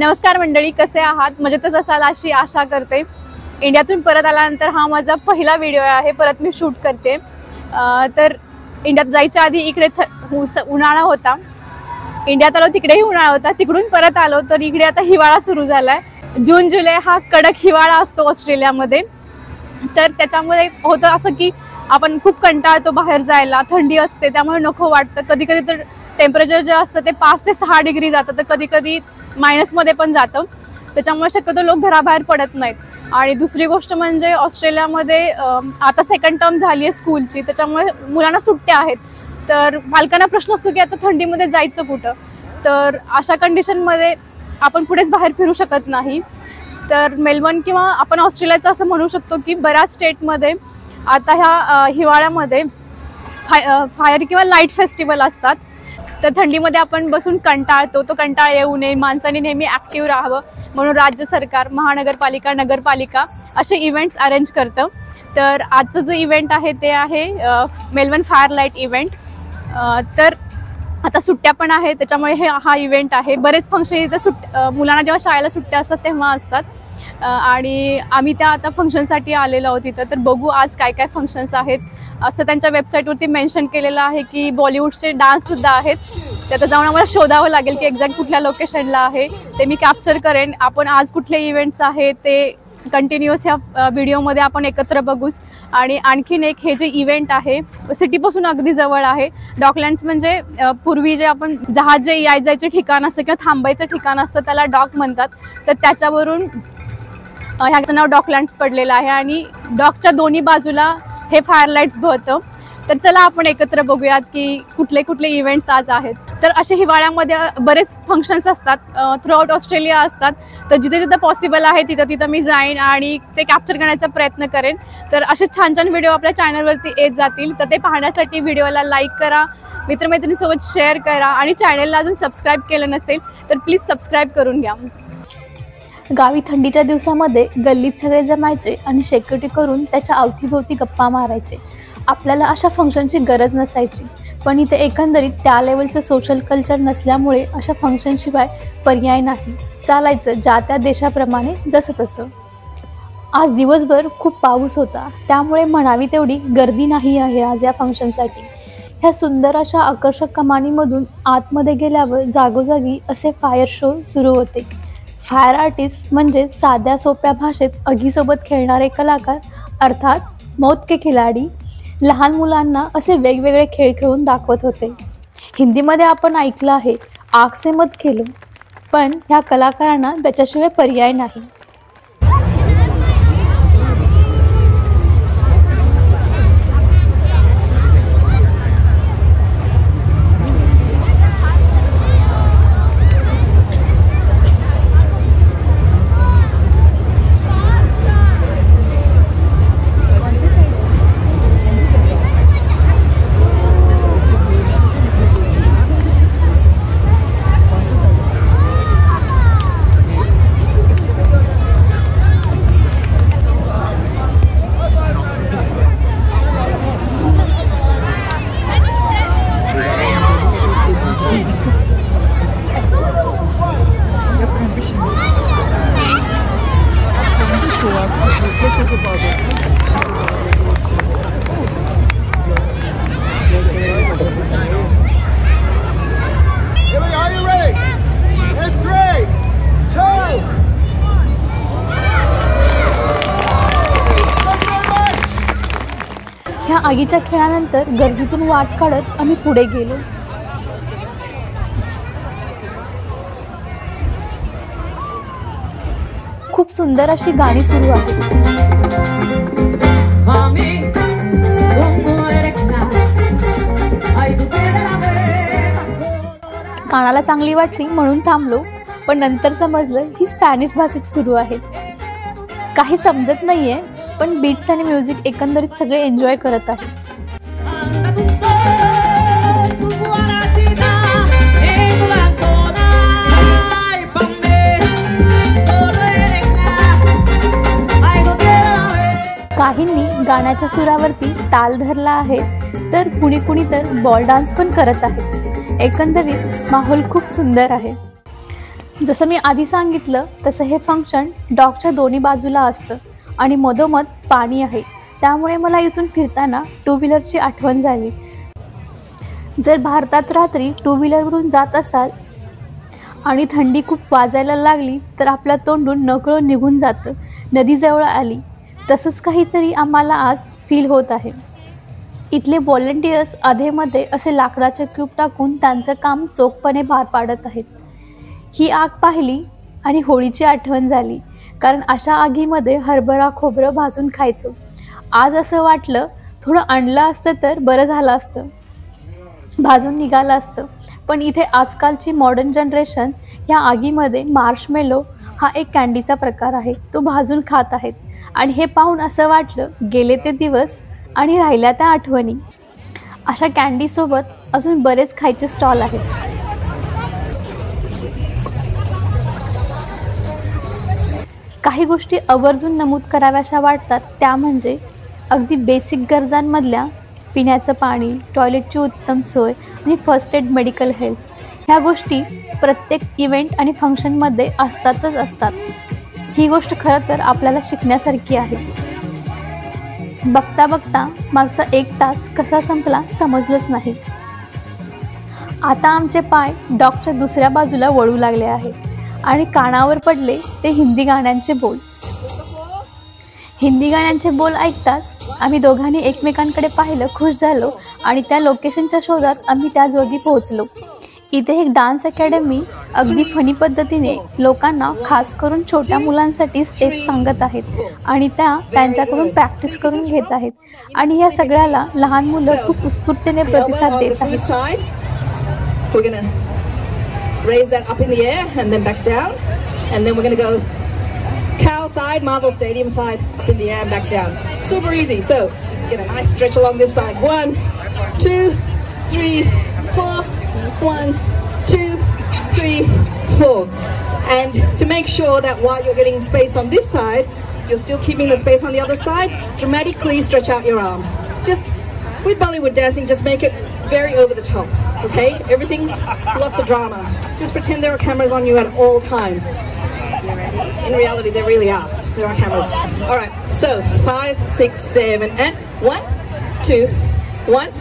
नमस्कार मंडळी कसे आहात? मजेतच असाल अशी आशा करते. इंडियातून परत आल्यानंतर हा माझा पहिला व्हिडिओ आहे. परत मी शूट करते. तर इंडियात जायच्या आधी इकडे थ उन्हाळा होता. इंडियात आलो तिकडेही उन्हाळा होता. तिकडून परत आलो तर इकडे आता हिवाळा सुरू झाला आहे जून जुलै हा कडक हिवाळा असतो ऑस्ट्रेलियामध्ये. तर त्याच्यामुळे होतं असं की आपण खूप कंटाळतो बाहेर जायला थंडी असते त्यामुळे नको वाटतं. कधी कधी तर टेम्परेचर जे असतं ते पाच ते सहा डिग्री जातं तर कधी कधी मायनसमध्ये पण जातं. त्याच्यामुळे शक्यतो लोक घराबाहेर पडत नाहीत. आणि दुसरी गोष्ट म्हणजे ऑस्ट्रेलियामध्ये आता सेकंड टर्म झाली आहे स्कूलची त्याच्यामुळे मुलांना सुट्ट्या आहेत. तर पालकांना प्रश्न असतो की आता थंडीमध्ये जायचं कुठं? तर अशा कंडिशनमध्ये आपण पुढेच बाहेर फिरू शकत नाही. तर मेलबर्न किंवा आपण ऑस्ट्रेलियाचं असं म्हणू शकतो की बऱ्याच स्टेटमध्ये आता ह्या हिवाळ्यामध्ये फाय फायर किंवा लाइट फेस्टिवल असतात. तर थंडीमध्ये आपण बसून कंटाळतो. तो कंटाळा येऊ नये. माणसाने नेहमी ॲक्टिव्ह राहावं. म्हणून राज्य सरकार महानगरपालिका नगरपालिका असे इव्हेंट्स अरेंज करतं. तर आजचं जो इव्हेंट आहे ते आहे मेलवन फायर लाइट इव्हेंट तर आता सुट्ट्या पण आहेत. त्याच्यामुळे हे हा इव्हेंट आहे. बरेच फंक्शन इथं सुट मुलांना जेव्हा शाळेला सुट्ट्या असतात तेव्हा असतात. आणि आम्ही त्या आता फंक्शनसाठी आलेलो आहोत इथं. तर बघू आज काय काय फंक्शन्स आहेत. असं त्यांच्या वेबसाईटवरती मेन्शन केलेलं आहे की बॉलिवूडचे डान्ससुद्धा आहेत. त्यात जाऊन आम्हाला शोधावं लागेल की एक्झॅक्ट कुठल्या लोकेशनला आहे. ते मी कॅप्चर करेन. आपण आज कुठले इव्हेंट्स आहेत ते कंटिन्युअस ह्या व्हिडिओमध्ये आपण एकत्र बघूच. आणि आणखीन एक हे जे इव्हेंट आहे सिटीपासून अगदी जवळ आहे. डॉकलँड्स म्हणजे पूर्वी जे आपण जहाज जे याय जायचे ठिकाण असतं किंवा थांबायचं ठिकाण असतं त्याला डॉक म्हणतात. तर त्याच्यावरून ह्याचं नाव डॉकलँड्स पडलेलं आहे आणि डॉकच्या दोन्ही बाजूला हे फायर लाईट्स बहतं तर चला आपण एकत्र बघूयात की कुठले कुठले इव्हेंट्स आज आहेत. तर असे हिवाळ्यामध्ये बरेच फंक्शन्स असतात थ्रू आउट ऑस्ट्रेलिया असतात. तर जिथे जिथं पॉसिबल आहे तिथं तिथं मी जाईन आणि ते कॅप्चर करण्याचा प्रयत्न करेन. तर असे छान छान व्हिडिओ आपल्या चॅनलवरती येत जातील. तर ते पाहण्यासाठी व्हिडिओला लाईक करा मित्रमैत्रिणीसोबत शेअर करा आणि चॅनलला अजून सबस्क्राईब केलं नसेल तर प्लीज सबस्क्राईब करून घ्या. गावी थंडीच्या दिवसामध्ये गल्लीत सगळे जमायचे आणि शेकोटी करून त्याच्या अवतीभोवती गप्पा मारायचे. आपल्याला अशा फंक्शनची गरज नसायची. पण इथे एकंदरीत त्या लेवलचं सोशल कल्चर नसल्यामुळे अशा फंक्शनशिवाय पर्याय नाही. चालायचं ज्या त्या देशाप्रमाणे जसं तसं. आज दिवसभर खूप पाऊस होता. त्यामुळे म्हणावी तेवढी गर्दी नाही आहे आज या फंक्शनसाठी ह्या सुंदर अशा आकर्षक कमानीमधून आतमध्ये गेल्यावर जागोजागी असे फायर शो सुरू होते. फायर आर्टिस्ट म्हणजे साध्या सोप्या भाषेत अगीसोबत खेळणारे कलाकार अर्थात मौत के खिलाडी लहान मुलांना असे वेगवेगळे खेळ खेळून दाखवत होते. हिंदीमध्ये आपण ऐकलं आहे आग से मत खेलो पण ह्या कलाकारांना त्याच्याशिवाय पर्याय नाही. आगीच्या खेळानंतर गर्दीतून वाट काढत आम्ही पुढे गेलो. खूप सुंदर अशी गाणी सुरू vera. कानाला चांगली वाटली म्हणून थांबलो पण नंतर समजलं ही स्पॅनिश भाषेत सुरू आहे. काही समजत नाहीये पण बीट्स आणि म्युझिक एकंदरीत सगळे एन्जॉय करत आहे. काहींनी गाण्याच्या सुरावरती ताल धरला आहे तर कुणी कुणी तर बॉल डान्स पण करत आहे. एकंदरीत माहोल खूप सुंदर आहे. जसं मी आधी सांगितलं तसं हे फंक्शन डॉगच्या दोन्ही बाजूला असतं. आणि मधोमध पाणी आहे. त्यामुळे मला इथून फिरताना टू व्हीलरची आठवण झाली. जर भारतात रात्री टू व्हीलरवरून जात असाल आणि थंडी खूप वाजायला लागली तर आपल्या तोंडून नकळं निघून जातं. नदीजवळ आली तसंच काहीतरी आम्हाला आज फील होत आहे. इथले व्हॉलेंटियर्स अधेमध्ये असे लाकडाचे क्यूब टाकून त्यांचं काम चोखपणे पार पाडत आहेत. ही आग पाहिली आणि होळीची आठवण झाली. कारण अशा आगीमध्ये हरभरा खोबरं भाजून खायचो. आज असं वाटलं थोडं आणलं असतं तर बरं झालं असतं. भाजून निघालं असतं. पण इथे आजकालची मॉडर्न जनरेशन ह्या आगीमध्ये मार्शमेलो हा एक कॅन्डीचा प्रकार आहे. तो भाजून खात आहेत. आणि हे पाहून असं वाटलं गेले ते दिवस आणि राहिल्या त्या आठवणी. अशा कॅन्डीसोबत अजून बरेच खायचे स्टॉल आहेत. काही गोष्टी आवर्जून नमूद कराव्याशा वाटतात त्या म्हणजे अगदी बेसिक गरजांमधल्या पिण्याचं पाणी टॉयलेटची उत्तम सोय आणि फर्स्ट एड मेडिकल हेल्थ ह्या गोष्टी प्रत्येक इव्हेंट आणि फंक्शनमध्ये असतातच असतात. ही गोष्ट खरं तर आपल्याला शिकण्यासारखी आहे. बघता बघता मागचा एक तास कसा संपला समजलंच नाही. आता आमचे पाय डॉकच्या दुसऱ्या बाजूला वळू लागले आहे आणि कानावर पडले ते हिंदी गाण्यांचे बोल. हिंदी गाण्यांचे बोल ऐकताच आम्ही दोघांनी एकमेकांकडे पाहिलं खुश झालो आणि त्या लोकेशनच्या शोधात आम्ही त्या जोगी पोहोचलो. इथे एक डान्स अकॅडमी अगदी फनी पद्धतीने लोकांना खास करून छोट्या मुलांसाठी स्टेप सांगत आहेत आणि त्या त्यांच्याकडून प्रॅक्टिस करून घेत आहेत. आणि या सगळ्याला लहान मुलं खूप उत्स्फूर्तीने प्रतिसाद देत आहेत. We're gonna raise that up in the air and then back down. And then we're gonna go cow side, Marvel Stadium side, up in the air and back down. Super easy. So get a nice stretch along this side. One, two, three, four. One, two, three, four. And to make sure that while you're getting space on this side, you're still keeping the space on the other side, dramatically stretch out your arm. Just with Bollywood dancing, just make it very over the top. Okay? Everything's lots of drama. Just pretend there are cameras on you at all times. In reality, there really are. There are cameras. All right. So five, six, seven, and one, two, one,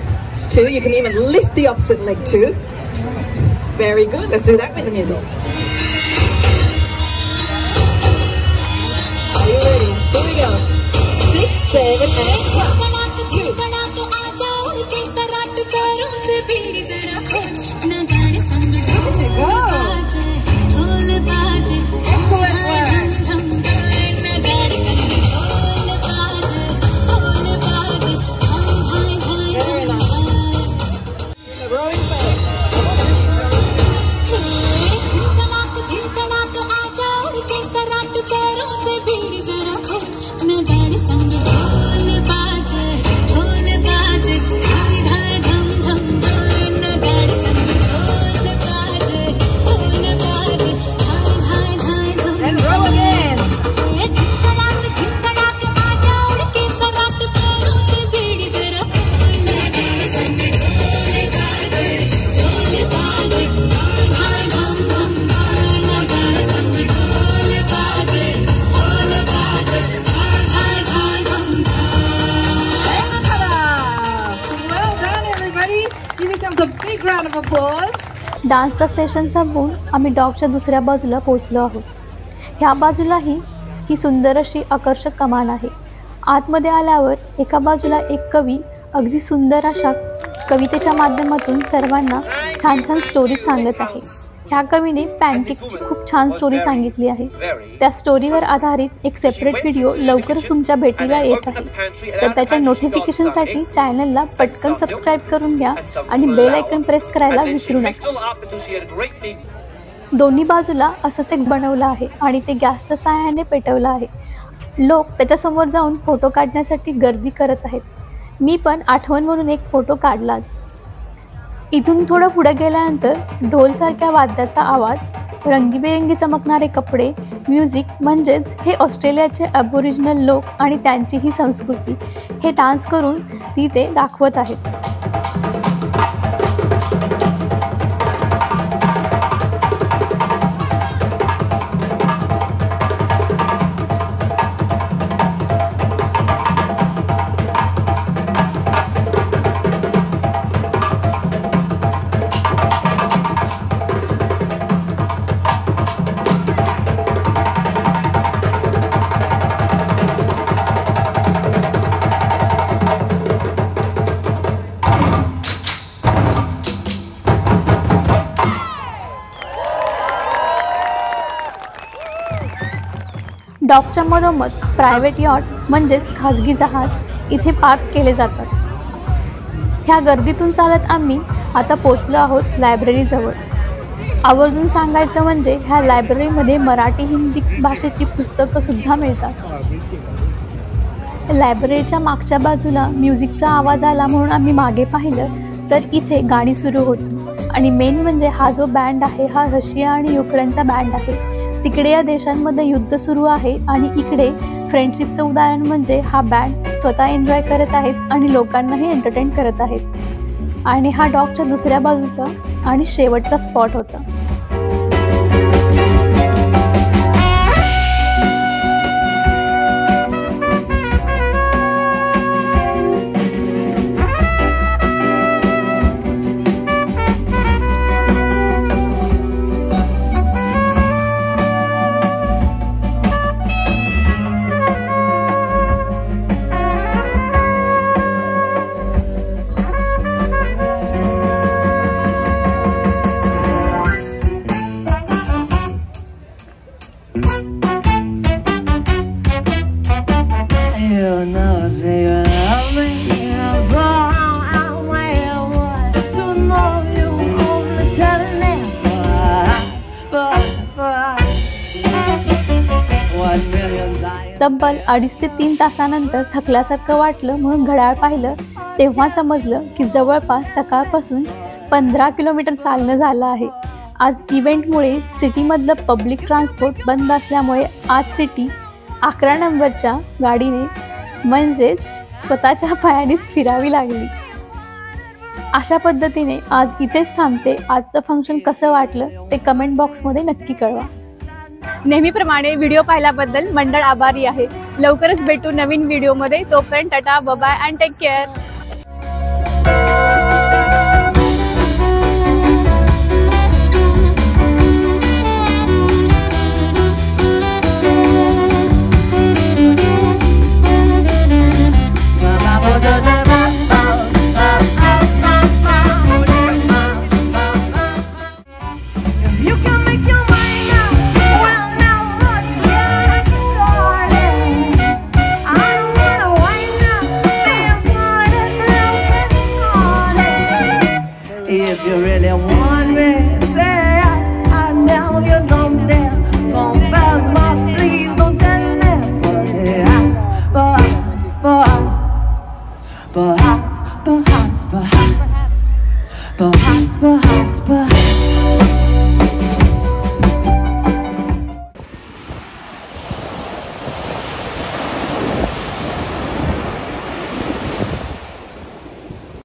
two. You can even lift the opposite leg too. Very good. Let's do that with the music. Are you ready? Here we go. Six, seven, and one, two. आजचा session संपवून आम्ही डॉगच्या दुसऱ्या बाजूला पोहोचलो आहोत. ह्या बाजूलाही ही सुंदर अशी आकर्षक कमान आहे. आतमध्ये आल्यावर एका बाजूला एक कवी अगदी सुंदर अशा कवितेच्या माध्यमातून सर्वांना छान छान स्टोरीज सांगत आहे. ह्या कवीने पॅन्टिकची खूप छान स्टोरी सांगितली आहे. त्या स्टोरीवर आधारित एक सेपरेट व्हिडिओ लवकरच तुमच्या भेटीला येत आहे. तर त्याच्या नोटिफिकेशनसाठी चॅनलला पटकन सबस्क्राईब करून घ्या आणि बेल आयकन प्रेस करायला विसरू नका. दोन्ही बाजूला असंच एक बनवलं आहे आणि ते गॅसच्या सहाय्याने पेटवलं आहे. लोक त्याच्यासमोर जाऊन फोटो काढण्यासाठी गर्दी करत आहेत. मी पण आठवण म्हणून एक फोटो काढलाच. इथून थोडं पुढे गेल्यानंतर ढोलसारख्या वाद्याचा आवाज रंगीबेरंगी चमकणारे कपडे म्युझिक म्हणजेच हे ऑस्ट्रेलियाचे अबोरिजिनल लोक आणि त्यांची ही संस्कृती हे डान्स करून ती ते दाखवत आहेत. डॉकच्या मधोमध प्रायव्हेट यॉट म्हणजेच खाजगी जहाज इथे पार्क केले जातात. ह्या गर्दीतून चालत आम्ही आता पोचलो आहोत लायब्ररीजवळ आवर्जून सांगायचं म्हणजे ह्या लायब्ररीमध्ये मराठी हिंदी भाषेची पुस्तकंसुद्धा मिळतात. लायब्ररीच्या मागच्या बाजूला म्युझिकचा आवाज आला म्हणून आम्ही मागे पाहिलं तर इथे गाणी सुरू होती. आणि मेन म्हणजे हा जो बँड आहे हा रशिया आणि युक्रेनचा बँड आहे. तिकडे या देशांमध्ये युद्ध सुरू आहे आणि इकडे फ्रेंडशिपचं उदाहरण म्हणजे हा बँड स्वतः एन्जॉय करत आहेत आणि लोकांनाही एंटरटेन करत आहेत. आणि हा डॉगच्या दुसऱ्या बाजूचा आणि शेवटचा स्पॉट होता. तब्बल अडीच ते तीन तासानंतर थकल्यासारखं वाटलं म्हणून घड्याळ पाहिलं तेव्हा समजलं की जवळपास सकाळपासून पंधरा किलोमीटर चालणं झालं आहे. आज इव्हेंटमुळे सिटीमधलं पब्लिक ट्रान्सपोर्ट बंद असल्यामुळे आज सिटी अकरा नंबरच्या गाडीने म्हणजेच स्वतःच्या पायानेच फिरावी लागली. अशा पद्धतीने आज इथेच थांबते. आजचं फंक्शन कसं वाटलं ते कमेंट बॉक्समध्ये नक्की कळवा. नेहमीप्रमाणे व्हिडिओ पाहिल्याबद्दल मंडळ आभारी आहे. लवकरच भेटू नवीन व्हिडिओमध्ये. तोपर्यंत tata bye bye and take care